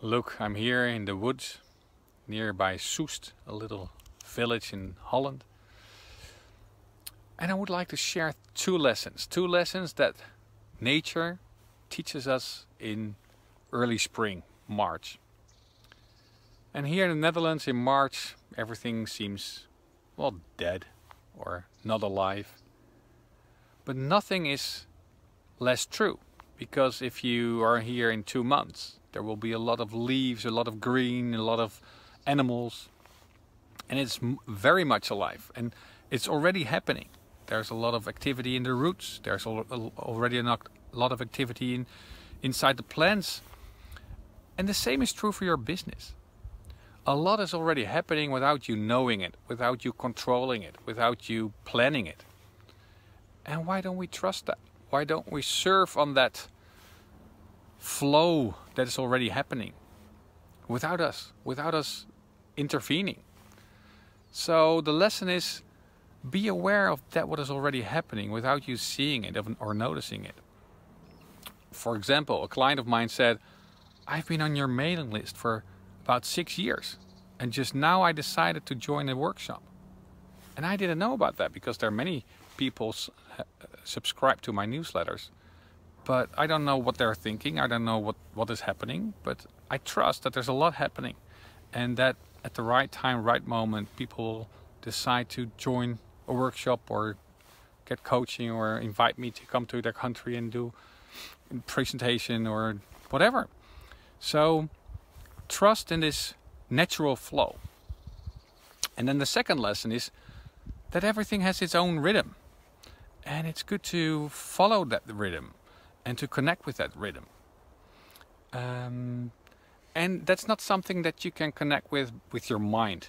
Look, I'm here in the woods nearby Soest, a little village in Holland. And I would like to share two lessons. Two lessons that nature teaches us in early spring, March. And here in the Netherlands in March, everything seems, well, dead or not alive. But nothing is less true because if you are here in two months, there will be a lot of leaves, a lot of green, a lot of animals, and it's very much alive. And it's already happening. There's a lot of activity in the roots. There's already a lot of activity in, inside the plants. And the same is true for your business. A lot is already happening without you knowing it, without you controlling it, without you planning it. And why don't we trust that? Why don't we surf on that flow that is already happening without us, without us intervening. So the lesson is be aware of that what is already happening without you seeing it or noticing it. For example, a client of mine said, I've been on your mailing list for about six years and just now I decided to join a workshop. And I didn't know about that because there are many people subscribe to my newsletters but I don't know what they're thinking. I don't know what, what is happening, but I trust that there's a lot happening and that at the right time, right moment, people decide to join a workshop or get coaching or invite me to come to their country and do a presentation or whatever. So trust in this natural flow. And then the second lesson is that everything has its own rhythm. And it's good to follow that rhythm and to connect with that rhythm. Um, and that's not something that you can connect with with your mind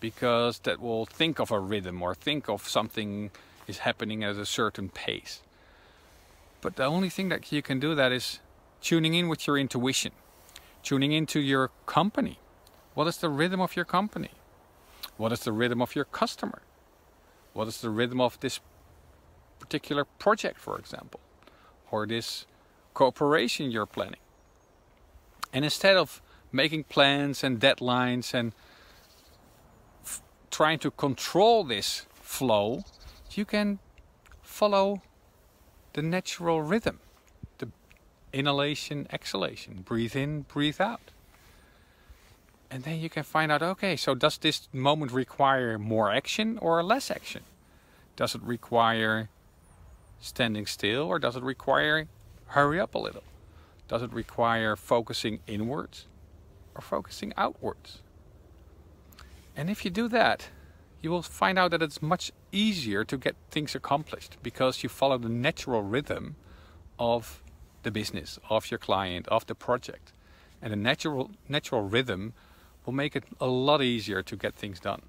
because that will think of a rhythm or think of something is happening at a certain pace. But the only thing that you can do that is tuning in with your intuition, tuning into your company. What is the rhythm of your company? What is the rhythm of your customer? What is the rhythm of this particular project, for example? Or this cooperation you're planning. And instead of making plans and deadlines and trying to control this flow, you can follow the natural rhythm, the inhalation, exhalation, breathe in, breathe out. And then you can find out, okay, so does this moment require more action or less action? Does it require standing still or does it require hurry up a little? Does it require focusing inwards or focusing outwards? And if you do that, you will find out that it's much easier to get things accomplished because you follow the natural rhythm of the business, of your client, of the project. And the natural natural rhythm will make it a lot easier to get things done.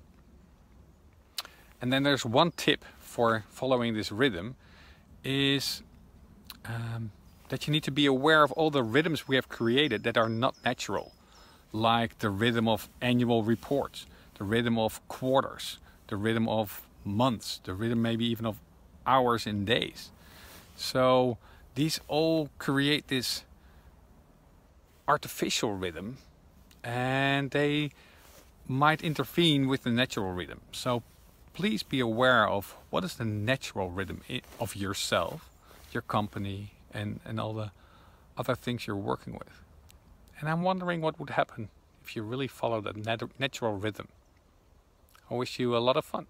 And then there's one tip for following this rhythm is um, that you need to be aware of all the rhythms we have created that are not natural, like the rhythm of annual reports, the rhythm of quarters, the rhythm of months, the rhythm maybe even of hours and days. So these all create this artificial rhythm and they might intervene with the natural rhythm. So please be aware of what is the natural rhythm of yourself, your company, and, and all the other things you're working with. And I'm wondering what would happen if you really follow that nat natural rhythm. I wish you a lot of fun.